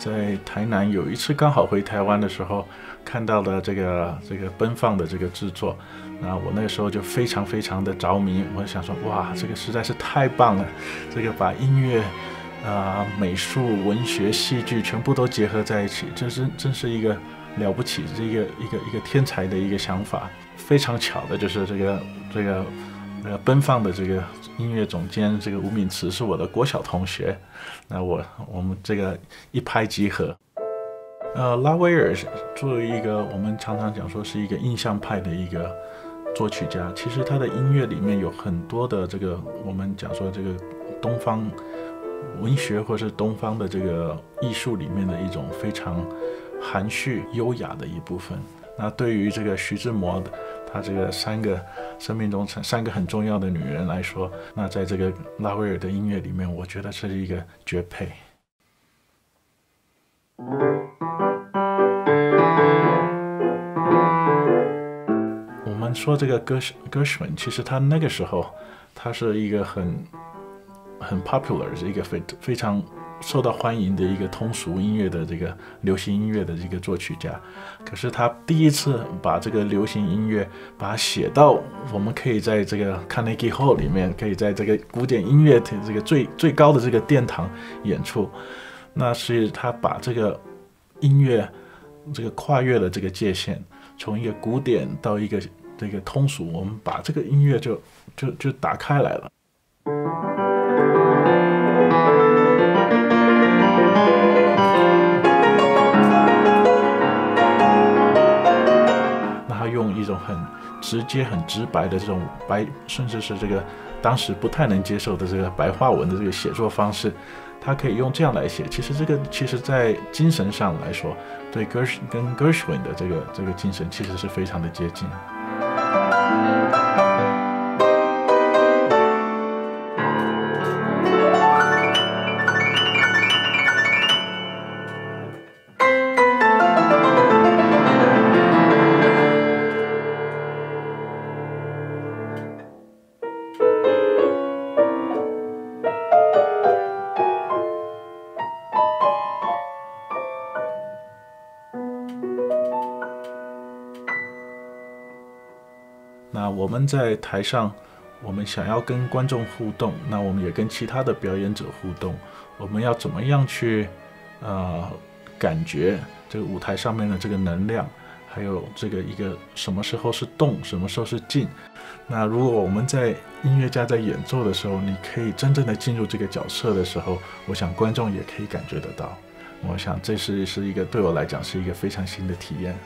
在台南，有一次刚好回台湾的时候，看到了这个这个奔放的这个制作，那我那个时候就非常非常的着迷，我想说，哇，这个实在是太棒了，这个把音乐。啊，美术、文学、戏剧全部都结合在一起，这是真是一个了不起，这一个一个一个天才的一个想法。非常巧的就是这个这个呃奔放的这个音乐总监这个吴敏慈是我的国小同学，那我我们这个一拍即合。呃，拉威尔作为一个我们常常讲说是一个印象派的一个作曲家，其实他的音乐里面有很多的这个我们讲说这个东方。文学或是东方的这个艺术里面的一种非常含蓄优雅的一部分。那对于这个徐志摩的他这个三个生命中三个很重要的女人来说，那在这个拉威尔的音乐里面，我觉得是一个绝配。我们说这个歌歌曲其实他那个时候他是一个很。很 popular 是一个非非常受到欢迎的一个通俗音乐的这个流行音乐的这个作曲家，可是他第一次把这个流行音乐把它写到我们可以在这个 Carnegie Hall 里面，可以在这个古典音乐的这个最最高的这个殿堂演出，那是他把这个音乐这个跨越了这个界限，从一个古典到一个这个通俗，我们把这个音乐就就就打开来了。直接、很直白的这种白，甚至是这个当时不太能接受的这个白话文的这个写作方式，他可以用这样来写。其实这个，其实在精神上来说，对 Gersh 跟 Gershwin 的这个这个精神，其实是非常的接近。那我们在台上，我们想要跟观众互动，那我们也跟其他的表演者互动。我们要怎么样去，呃，感觉这个舞台上面的这个能量，还有这个一个什么时候是动，什么时候是静。那如果我们在音乐家在演奏的时候，你可以真正的进入这个角色的时候，我想观众也可以感觉得到。我想这是是一个对我来讲是一个非常新的体验。